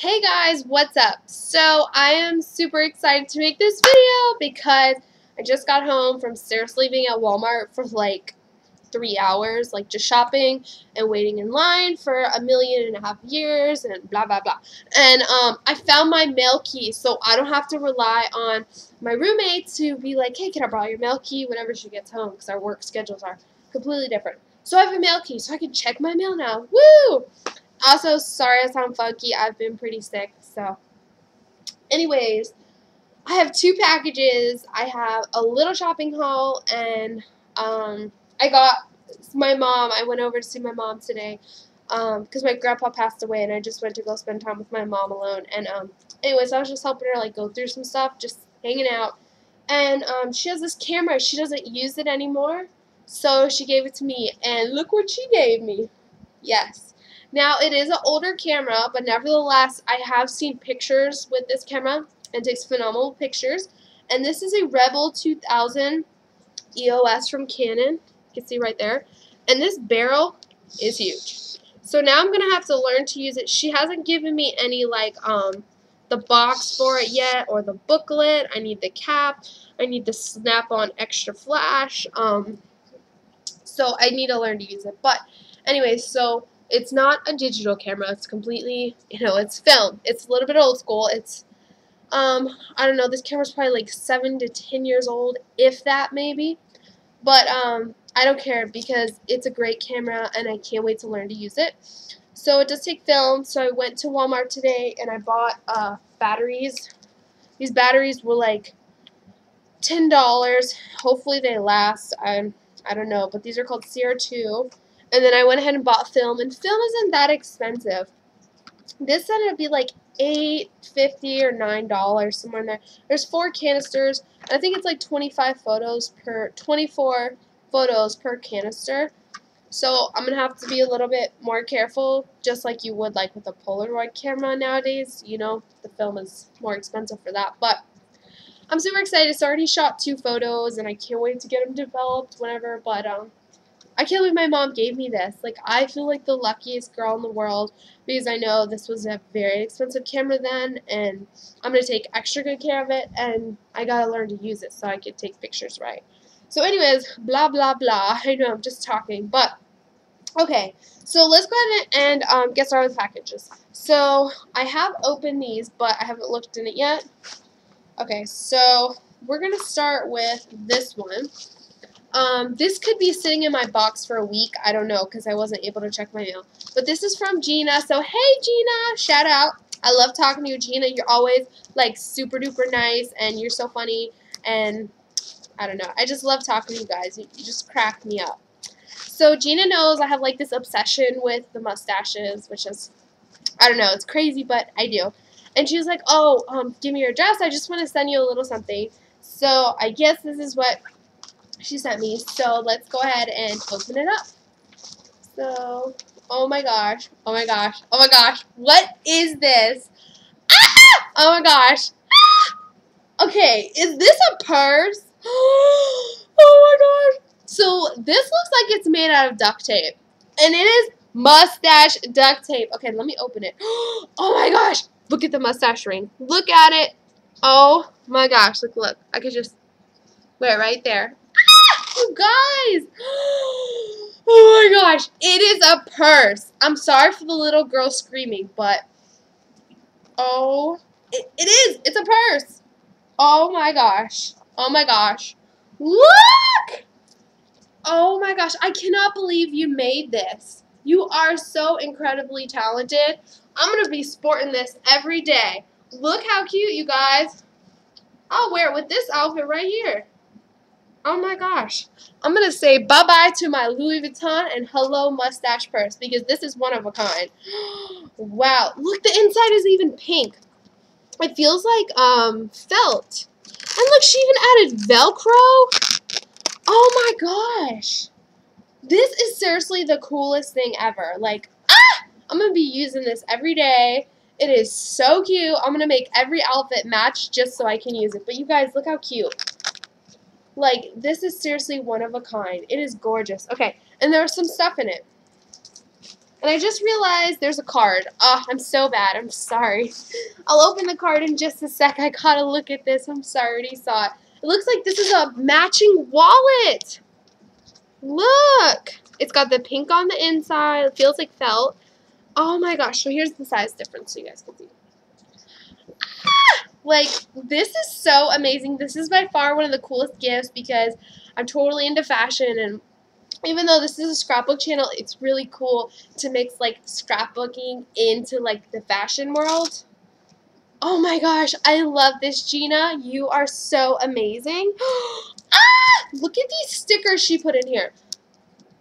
Hey guys, what's up? So I am super excited to make this video because I just got home from seriously being at Walmart for like three hours, like just shopping and waiting in line for a million and a half years and blah blah blah. And um, I found my mail key, so I don't have to rely on my roommate to be like, hey, can I borrow your mail key whenever she gets home because our work schedules are completely different. So I have a mail key, so I can check my mail now. Woo! Also, sorry I sound funky. I've been pretty sick, so. Anyways, I have two packages. I have a little shopping haul, and um, I got my mom. I went over to see my mom today because um, my grandpa passed away, and I just went to go spend time with my mom alone. And um, anyways, I was just helping her like go through some stuff, just hanging out. And um, she has this camera. She doesn't use it anymore, so she gave it to me. And look what she gave me. Yes. Now, it is an older camera, but nevertheless, I have seen pictures with this camera and takes phenomenal pictures. And this is a Rebel 2000 EOS from Canon. You can see right there. And this barrel is huge. So now I'm going to have to learn to use it. She hasn't given me any, like, um, the box for it yet or the booklet. I need the cap. I need the snap-on extra flash. Um, so I need to learn to use it. But anyways, so it's not a digital camera. It's completely, you know, it's film. It's a little bit old school. It's, um, I don't know, this camera's probably like 7 to 10 years old, if that maybe. But, um, I don't care because it's a great camera and I can't wait to learn to use it. So it does take film, so I went to Walmart today and I bought, uh, batteries. These batteries were like $10. Hopefully they last. I, I don't know, but these are called CR2. And then I went ahead and bought film, and film isn't that expensive. This ended up be like eight fifty or nine dollars somewhere in there. There's four canisters. I think it's like 25 photos per 24 photos per canister. So I'm gonna have to be a little bit more careful, just like you would like with a Polaroid camera nowadays. You know, the film is more expensive for that, but I'm super excited. So I already shot two photos, and I can't wait to get them developed whenever. But um, I can't believe my mom gave me this. Like, I feel like the luckiest girl in the world because I know this was a very expensive camera then, and I'm going to take extra good care of it, and I got to learn to use it so I could take pictures right. So anyways, blah, blah, blah. I know I'm just talking, but okay. So let's go ahead and um, get started with packages. So I have opened these, but I haven't looked in it yet. Okay, so we're going to start with this one. Um, this could be sitting in my box for a week. I don't know because I wasn't able to check my mail. But this is from Gina. So, hey, Gina. Shout out. I love talking to you, Gina. You're always, like, super duper nice and you're so funny. And I don't know. I just love talking to you guys. You, you just crack me up. So, Gina knows I have, like, this obsession with the mustaches, which is, I don't know. It's crazy, but I do. And she was like, oh, um, give me your address. I just want to send you a little something. So, I guess this is what she sent me. So let's go ahead and open it up. So, oh my gosh, oh my gosh, oh my gosh, what is this? Ah! Oh my gosh. Ah! Okay, is this a purse? oh my gosh. So this looks like it's made out of duct tape. And it is mustache duct tape. Okay, let me open it. Oh my gosh. Look at the mustache ring. Look at it. Oh my gosh. Look, look. I could just wear it right there you guys. Oh my gosh. It is a purse. I'm sorry for the little girl screaming, but oh, it, it is. It's a purse. Oh my gosh. Oh my gosh. Look! Oh my gosh. I cannot believe you made this. You are so incredibly talented. I'm going to be sporting this every day. Look how cute, you guys. I'll wear it with this outfit right here. Oh my gosh. I'm going to say bye-bye to my Louis Vuitton and hello mustache purse because this is one of a kind. wow. Look, the inside is even pink. It feels like um felt. And look, she even added Velcro. Oh my gosh. This is seriously the coolest thing ever. Like, ah! I'm going to be using this every day. It is so cute. I'm going to make every outfit match just so I can use it. But you guys, look how cute. Like, this is seriously one of a kind. It is gorgeous. Okay, and there was some stuff in it. And I just realized there's a card. Oh, I'm so bad. I'm sorry. I'll open the card in just a sec. I gotta look at this. I'm sorry. I already saw it. It looks like this is a matching wallet. Look. It's got the pink on the inside. It feels like felt. Oh my gosh. So here's the size difference so you guys can see. Like, this is so amazing. This is by far one of the coolest gifts because I'm totally into fashion and even though this is a scrapbook channel, it's really cool to mix like scrapbooking into like the fashion world. Oh my gosh, I love this, Gina. You are so amazing. ah! Look at these stickers she put in here.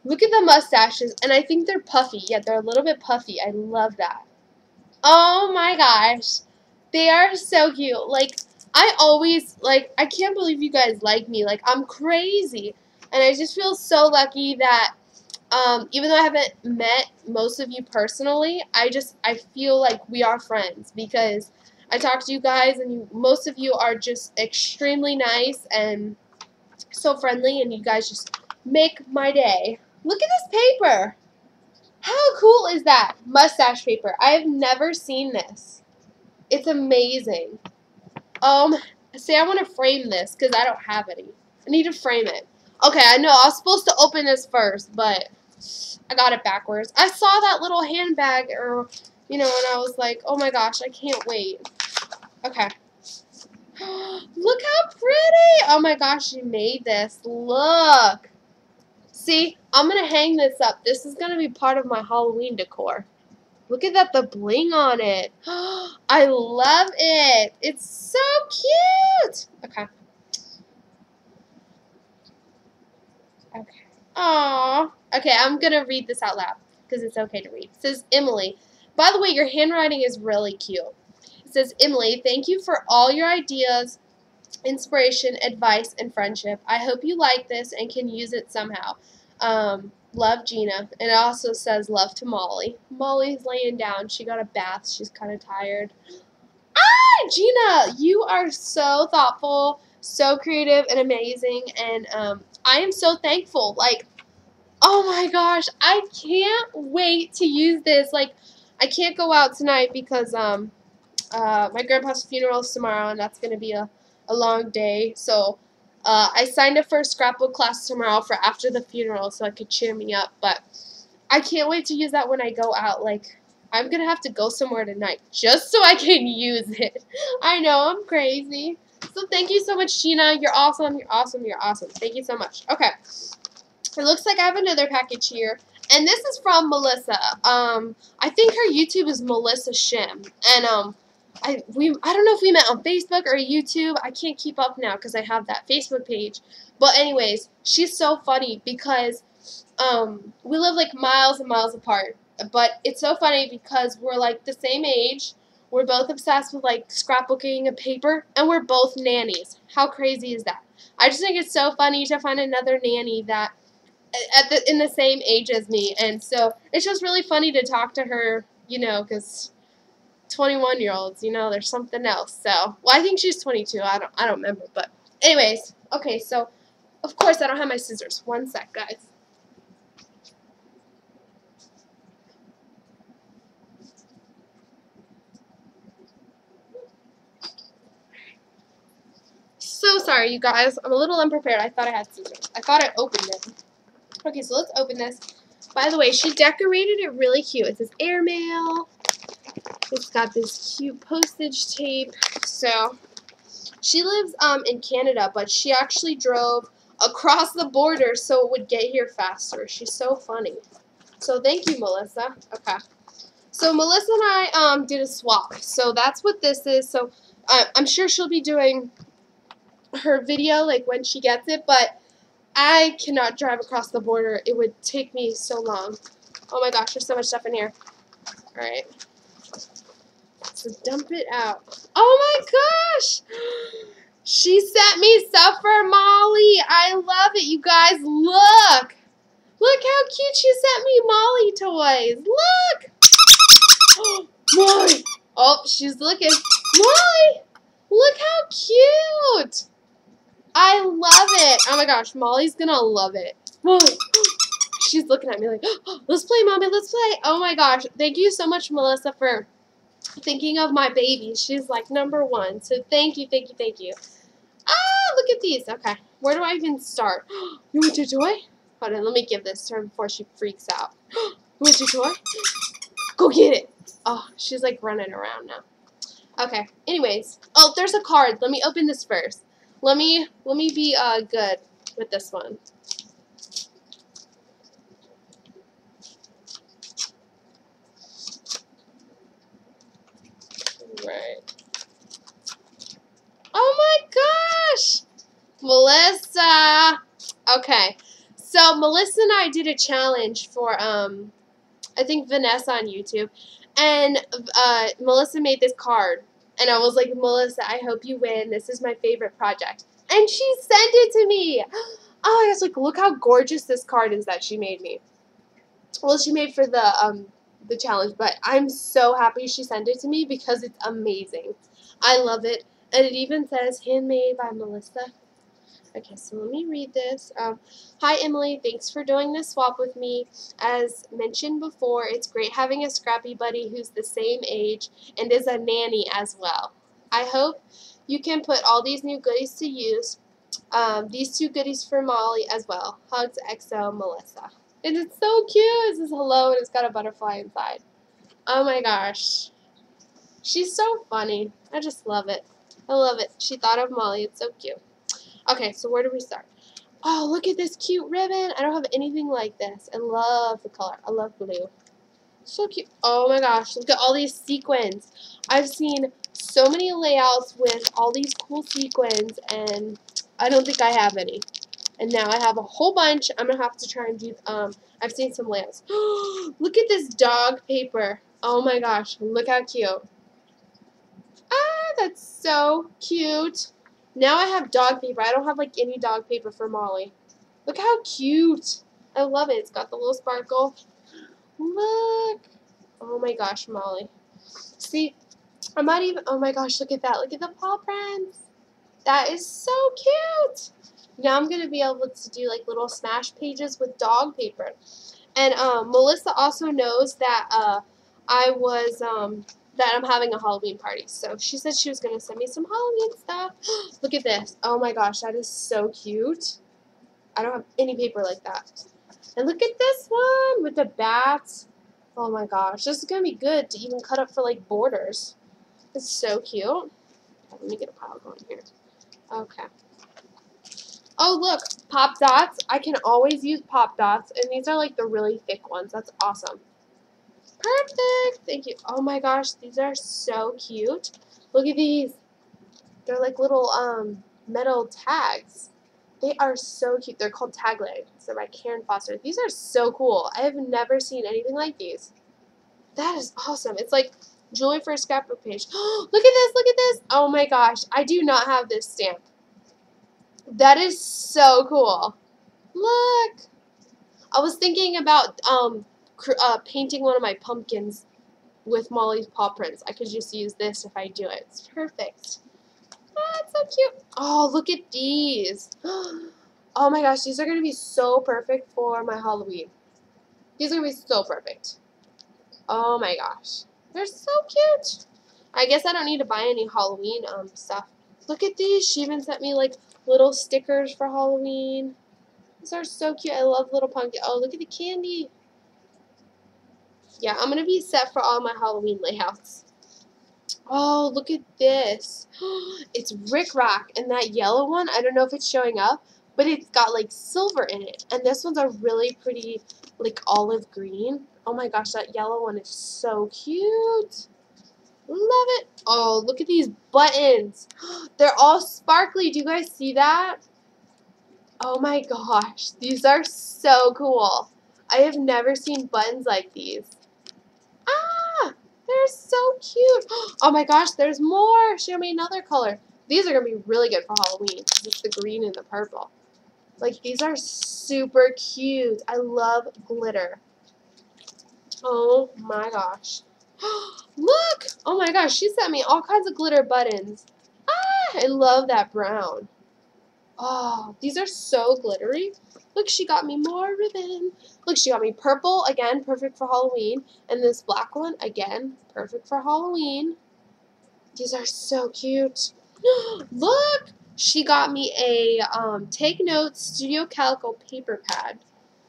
Look at the mustaches, and I think they're puffy. Yeah, they're a little bit puffy. I love that. Oh my gosh. They are so cute. Like, I always, like, I can't believe you guys like me. Like, I'm crazy. And I just feel so lucky that um, even though I haven't met most of you personally, I just I feel like we are friends because I talk to you guys and you, most of you are just extremely nice and so friendly and you guys just make my day. Look at this paper. How cool is that? Mustache paper. I have never seen this. It's amazing. Um, say I want to frame this because I don't have any. I need to frame it. Okay, I know. I was supposed to open this first, but I got it backwards. I saw that little handbag, or, you know, and I was like, oh my gosh, I can't wait. Okay. Look how pretty! Oh my gosh, you made this. Look! See, I'm going to hang this up. This is going to be part of my Halloween decor. Look at that, the bling on it. I love it. It's so cute. Okay. Okay. Aww. Okay, I'm going to read this out loud because it's okay to read. It says, Emily, by the way, your handwriting is really cute. It says, Emily, thank you for all your ideas, inspiration, advice, and friendship. I hope you like this and can use it somehow. Um, love Gina. And it also says love to Molly. Molly's laying down. She got a bath. She's kind of tired. Ah, Gina, you are so thoughtful, so creative, and amazing. And um, I am so thankful. Like, oh my gosh, I can't wait to use this. Like, I can't go out tonight because um, uh, my grandpa's funeral is tomorrow, and that's going to be a, a long day. So uh, I signed up for a scrapbook class tomorrow for after the funeral so I could cheer me up. But I can't wait to use that when I go out. Like, I'm going to have to go somewhere tonight just so I can use it. I know, I'm crazy. So thank you so much, Gina. You're awesome. You're awesome. You're awesome. Thank you so much. Okay. It looks like I have another package here. And this is from Melissa. Um, I think her YouTube is Melissa Shim. And um, I we I don't know if we met on Facebook or YouTube. I can't keep up now because I have that Facebook page. But anyways, she's so funny because um, we live like miles and miles apart. But it's so funny because we're like the same age. We're both obsessed with like scrapbooking and paper, and we're both nannies. How crazy is that? I just think it's so funny to find another nanny that at the in the same age as me, and so it's just really funny to talk to her. You know, because 21 year olds, you know, there's something else. So, well, I think she's 22. I don't, I don't remember. But, anyways, okay, so, of course, I don't have my scissors. One sec, guys. So sorry, you guys. I'm a little unprepared. I thought I had scissors. I thought I opened it. Okay, so let's open this. By the way, she decorated it really cute. It says airmail. It's got this cute postage tape. So, she lives um, in Canada, but she actually drove across the border so it would get here faster. She's so funny. So, thank you, Melissa. Okay. So, Melissa and I um, did a swap. So, that's what this is. So, uh, I'm sure she'll be doing her video, like, when she gets it, but I cannot drive across the border. It would take me so long. Oh my gosh, there's so much stuff in here. Alright. So dump it out. Oh my gosh! She sent me stuff for Molly. I love it, you guys. Look! Look how cute she sent me Molly toys. Look! Molly! Oh, she's looking. Molly! Look how cute! I love it. Oh my gosh, Molly's gonna love it. Molly! she's looking at me like, oh, let's play, mommy, let's play. Oh my gosh. Thank you so much, Melissa, for thinking of my baby. She's like number one. So thank you, thank you, thank you. Ah, look at these. Okay. Where do I even start? You want your toy? Hold on, let me give this to her before she freaks out. You want your toy? Go get it. Oh, she's like running around now. Okay. Anyways. Oh, there's a card. Let me open this first. Let me let me be uh good with this one. Right. Oh my gosh! Melissa! Okay. Melissa and I did a challenge for um I think Vanessa on YouTube. And uh, Melissa made this card. And I was like, Melissa, I hope you win. This is my favorite project. And she sent it to me. Oh, I was like, look how gorgeous this card is that she made me. Well, she made for the um the challenge, but I'm so happy she sent it to me because it's amazing. I love it. And it even says handmade by Melissa. Okay, so let me read this. Um, Hi, Emily. Thanks for doing this swap with me. As mentioned before, it's great having a scrappy buddy who's the same age and is a nanny as well. I hope you can put all these new goodies to use. Um, these two goodies for Molly as well. Hugs, XO, Melissa. And it's so cute. It says hello and it's got a butterfly inside. Oh my gosh. She's so funny. I just love it. I love it. She thought of Molly. It's so cute. Okay, so where do we start? Oh, look at this cute ribbon. I don't have anything like this. I love the color. I love blue. So cute. Oh my gosh, look at all these sequins. I've seen so many layouts with all these cool sequins, and I don't think I have any. And now I have a whole bunch. I'm going to have to try and do, um, I've seen some layouts. look at this dog paper. Oh my gosh, look how cute. Ah, that's so cute. Now I have dog paper. I don't have like any dog paper for Molly. Look how cute. I love it. It's got the little sparkle. Look. Oh my gosh, Molly. See, I might even, oh my gosh, look at that. Look at the paw prints. That is so cute. Now I'm going to be able to do like little smash pages with dog paper. And um, Melissa also knows that uh, I was, um, that I'm having a Halloween party. So she said she was going to send me some Halloween stuff. Look at this. Oh my gosh, that is so cute. I don't have any paper like that. And look at this one with the bats. Oh my gosh, this is going to be good to even cut up for like borders. It's so cute. Oh, let me get a pile going here. Okay. Oh, look, pop dots. I can always use pop dots, and these are like the really thick ones. That's awesome. Perfect. Thank you. Oh my gosh, these are so cute. Look at these. They're like little um metal tags. They are so cute. They're called taglines. They're by Karen Foster. These are so cool. I have never seen anything like these. That is awesome. It's like jewelry for a scrapbook page. look at this. Look at this. Oh my gosh. I do not have this stamp. That is so cool. Look. I was thinking about um uh, painting one of my pumpkins with Molly's paw prints. I could just use this if I do it. It's perfect. Oh, it's so cute. Oh, look at these. Oh my gosh, these are going to be so perfect for my Halloween. These are going to be so perfect. Oh my gosh. They're so cute. I guess I don't need to buy any Halloween um stuff. Look at these. She even sent me like little stickers for Halloween. These are so cute. I love little pumpkin. Oh, look at the candy. Yeah, I'm going to be set for all my Halloween layouts. Oh, look at this. It's ric rac, and that yellow one, I don't know if it's showing up, but it's got like silver in it. And this one's a really pretty, like olive green. Oh my gosh, that yellow one is so cute. Love it. Oh, look at these buttons. They're all sparkly. Do you guys see that? Oh my gosh, these are so cool. I have never seen buttons like these. They're so cute. Oh my gosh, there's more. Show me another color. These are going to be really good for Halloween. It's the green and the purple. Like, these are super cute. I love glitter. Oh my gosh. Look! Oh my gosh, she sent me all kinds of glitter buttons. Ah, I love that brown. Oh, these are so glittery. Look, she got me more ribbon. Look, she got me purple, again, perfect for Halloween. And this black one, again, perfect for Halloween. These are so cute. Look, she got me a um, Take Notes Studio Calico paper pad.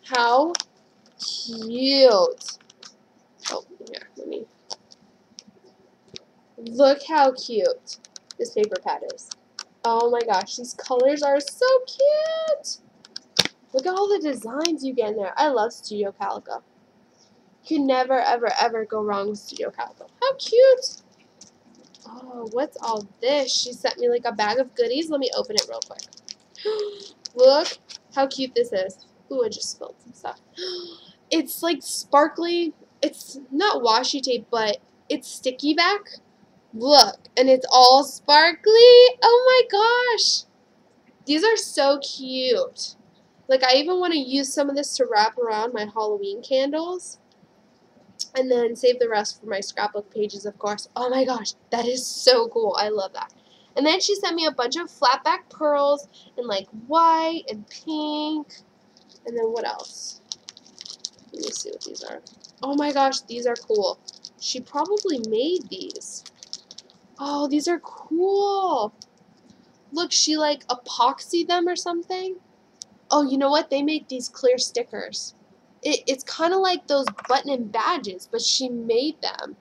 How cute. Oh, yeah, let me. Look how cute this paper pad is. Oh my gosh, these colors are so cute. Look at all the designs you get in there. I love Studio Calico. You can never, ever, ever go wrong with Studio Calico. How cute. Oh, what's all this? She sent me like a bag of goodies. Let me open it real quick. Look how cute this is. Ooh, I just spilled some stuff. It's like sparkly. It's not washi tape, but it's sticky back. Look, and it's all sparkly. Oh my gosh. These are so cute. Like, I even want to use some of this to wrap around my Halloween candles. And then save the rest for my scrapbook pages, of course. Oh my gosh, that is so cool. I love that. And then she sent me a bunch of flat back pearls in like white and pink. And then what else? Let me see what these are. Oh my gosh, these are cool. She probably made these. Oh, these are cool. Look, she like epoxy them or something. Oh, you know what? They make these clear stickers. It, it's kind of like those button and badges, but she made them.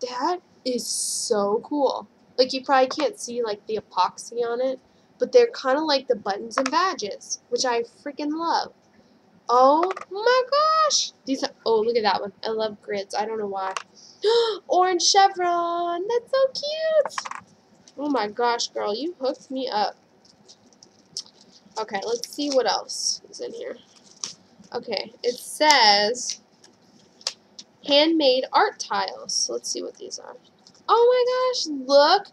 That is so cool. Like, you probably can't see, like, the epoxy on it, but they're kind of like the buttons and badges, which I freaking love. Oh my gosh! These oh, look at that one. I love grids. I don't know why. Orange chevron! That's so cute! Oh my gosh, girl, you hooked me up. Okay, let's see what else is in here. Okay, it says handmade art tiles. Let's see what these are. Oh my gosh, look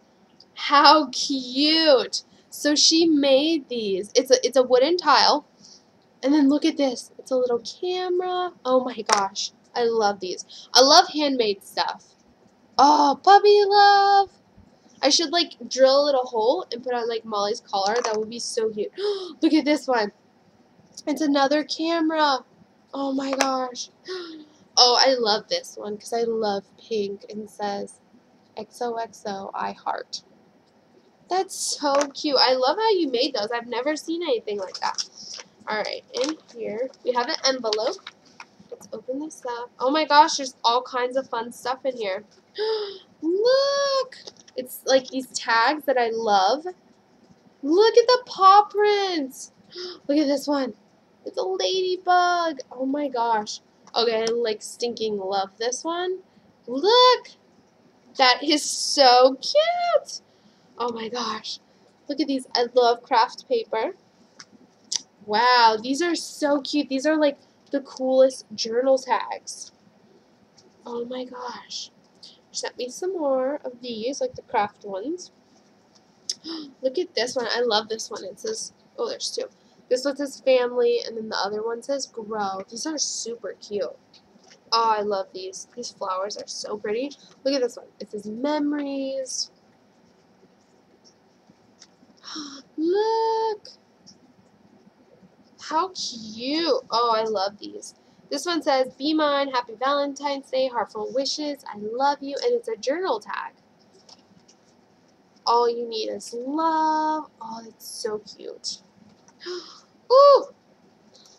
how cute. So she made these. It's a it's a wooden tile. And then look at this. It's a little camera. Oh my gosh. I love these. I love handmade stuff. Oh, puppy love. I should like drill a little hole and put on like Molly's collar. That would be so cute. Look at this one. It's another camera. Oh my gosh. Oh, I love this one because I love pink and says XOXO I heart. That's so cute. I love how you made those. I've never seen anything like that. Alright, in here we have an envelope. Let's open this up. Oh my gosh, there's all kinds of fun stuff in here. Look! It's like these tags that I love. Look at the paw prints. Look at this one. It's a ladybug. Oh my gosh. Okay, I like stinking love this one. Look. That is so cute. Oh my gosh. Look at these. I love craft paper. Wow, these are so cute. These are like the coolest journal tags. Oh my gosh sent me some more of these, like the craft ones. Look at this one. I love this one. It says, oh, there's two. This one says family, and then the other one says grow. These are super cute. Oh, I love these. These flowers are so pretty. Look at this one. It says memories. Look. How cute. Oh, I love these. This one says, Be mine, happy Valentine's Day, heartful wishes, I love you, and it's a journal tag. All you need is love. Oh, it's so cute. Ooh!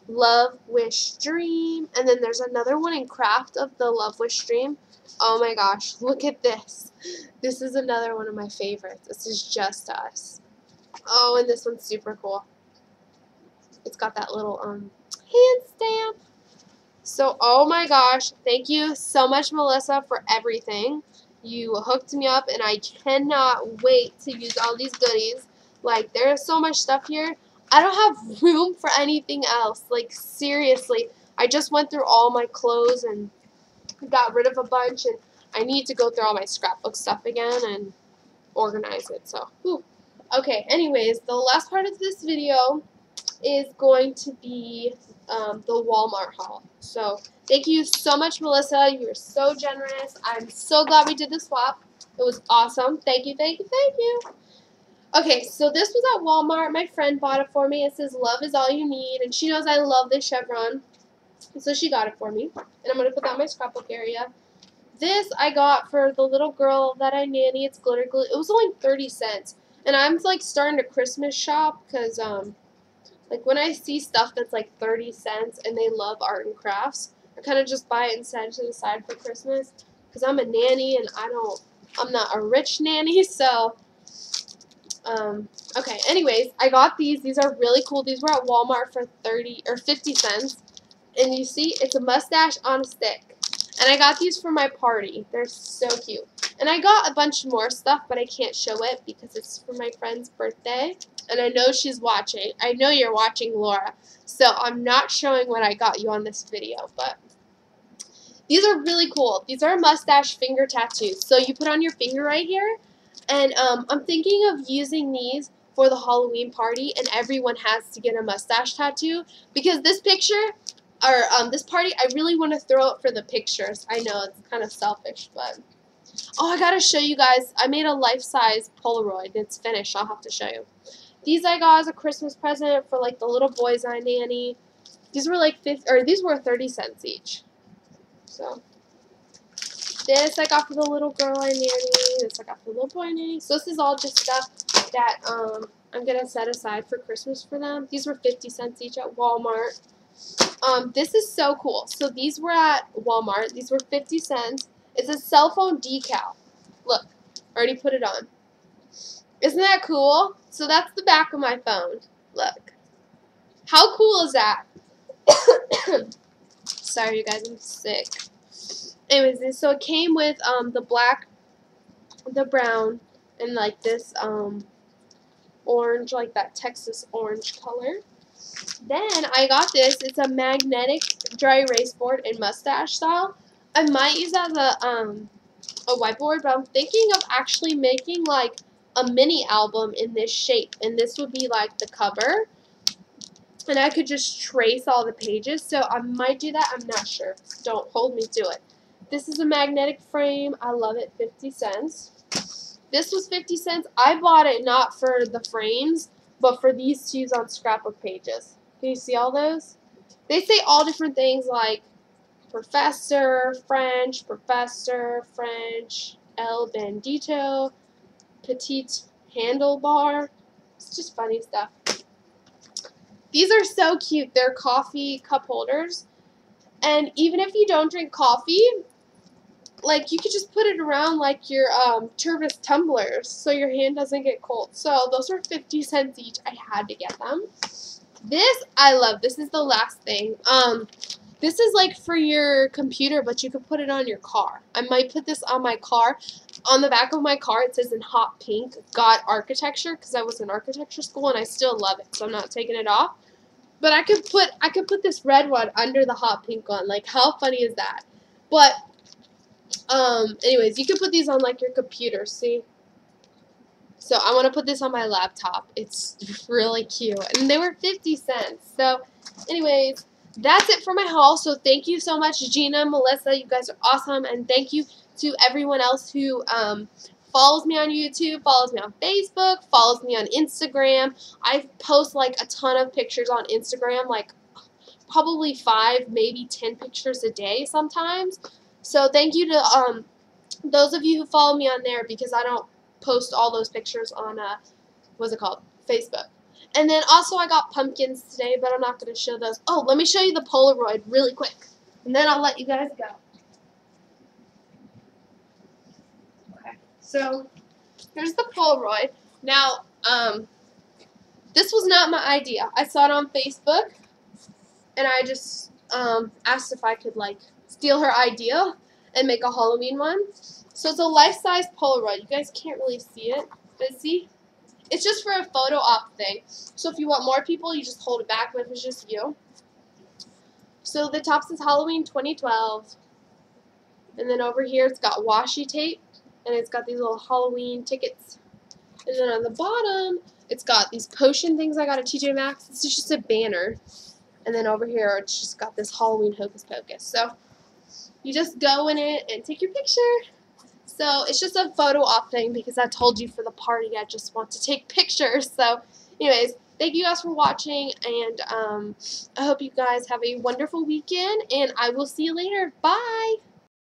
Love, wish, dream. And then there's another one in craft of the love, wish, dream. Oh my gosh, look at this. This is another one of my favorites. This is just us. Oh, and this one's super cool. It's got that little um hand stamp. So, oh my gosh, thank you so much, Melissa, for everything. You hooked me up, and I cannot wait to use all these goodies. Like, there's so much stuff here. I don't have room for anything else. Like, seriously. I just went through all my clothes and got rid of a bunch, and I need to go through all my scrapbook stuff again and organize it. So, whew. Okay, anyways, the last part of this video is going to be um, the Walmart haul. So thank you so much, Melissa. You were so generous. I'm so glad we did the swap. It was awesome. Thank you, thank you, thank you. Okay, so this was at Walmart. My friend bought it for me. It says "Love is all you need," and she knows I love this chevron, so she got it for me. And I'm gonna put that in my scrapbook area. This I got for the little girl that I nanny. It's glitter glue. It was only 30 cents. And I'm like starting to Christmas shop because um, like when I see stuff that's like 30 cents and they love art and crafts, I kind of just buy it and set it to the side for Christmas because I'm a nanny and I don't, I'm not a rich nanny, so. Um, okay, anyways, I got these. These are really cool. These were at Walmart for 30 or 50 cents. And you see, it's a mustache on a stick. And I got these for my party. They're so cute. And I got a bunch more stuff, but I can't show it because it's for my friend's birthday. And I know she's watching. I know you're watching, Laura. So I'm not showing what I got you on this video, but these are really cool. These are mustache finger tattoos. So you put on your finger right here. And um, I'm thinking of using these for the Halloween party, and everyone has to get a mustache tattoo because this picture or um, this party, I really want to throw it for the pictures. I know it's kind of selfish, but oh, I gotta show you guys. I made a life-size Polaroid. It's finished. I'll have to show you. These I got as a Christmas present for like the little boys I nanny. These were like 50, or these were 30 cents each. So this I got for the little girl I nanny. This I got for the little boy I nanny. So this is all just stuff that um, I'm gonna set aside for Christmas for them. These were 50 cents each at Walmart. Um, this is so cool. So these were at Walmart. These were 50 cents. It's a cell phone decal. Look, already put it on. Isn't that cool? So that's the back of my phone. Look. How cool is that? Sorry, you guys, I'm sick. Anyways, so it came with um, the black, the brown, and like this um, orange, like that Texas orange color. Then I got this. It's a magnetic dry erase board in mustache style. I might use that as a um a whiteboard, but I'm thinking of actually making like a mini album in this shape, and this would be like the cover. And I could just trace all the pages, so I might do that. I'm not sure. Don't hold me to it. This is a magnetic frame. I love it. 50 cents. This was 50 cents. I bought it not for the frames, but for these use on scrapbook pages. Can you see all those? They say all different things like professor, French, professor, French, El Bandito, petite handlebar. It's just funny stuff. These are so cute. They're coffee cup holders. And even if you don't drink coffee, like you could just put it around like your um, Tervis tumblers so your hand doesn't get cold. So those are 50 cents each. I had to get them. This I love. This is the last thing. Um, this is like for your computer, but you could put it on your car. I might put this on my car. On the back of my car, it says in hot pink, "Got architecture," because I was in architecture school and I still love it, so I'm not taking it off. But I could put I could put this red one under the hot pink one. Like how funny is that? But um, anyways, you can put these on like your computer. See. So I want to put this on my laptop. It's really cute. And they were 50 cents. So anyways, that's it for my haul. So thank you so much, Gina, Melissa. You guys are awesome. And thank you to everyone else who um, follows me on YouTube, follows me on Facebook, follows me on Instagram. I post like a ton of pictures on Instagram, like probably five, maybe ten pictures a day sometimes. So thank you to um, those of you who follow me on there because I don't post all those pictures on, uh, what's it called, Facebook. And then also I got pumpkins today, but I'm not going to show those. Oh, let me show you the Polaroid really quick, and then I'll let you guys go. So here's the Polaroid. Now, um, this was not my idea. I saw it on Facebook, and I just um, asked if I could, like, steal her idea and make a Halloween one. So it's a life-size Polaroid. You guys can't really see it, but see? It's just for a photo op thing. So if you want more people, you just hold it back, but if it's just you. So the top says Halloween 2012. And then over here it's got washi tape. And it's got these little Halloween tickets. And then on the bottom, it's got these potion things I got at TJ Maxx. This is just a banner. And then over here, it's just got this Halloween Hocus Pocus. So you just go in it and take your picture. So it's just a photo op thing because I told you for the party I just want to take pictures. So, anyways, thank you guys for watching, and um, I hope you guys have a wonderful weekend, and I will see you later. Bye!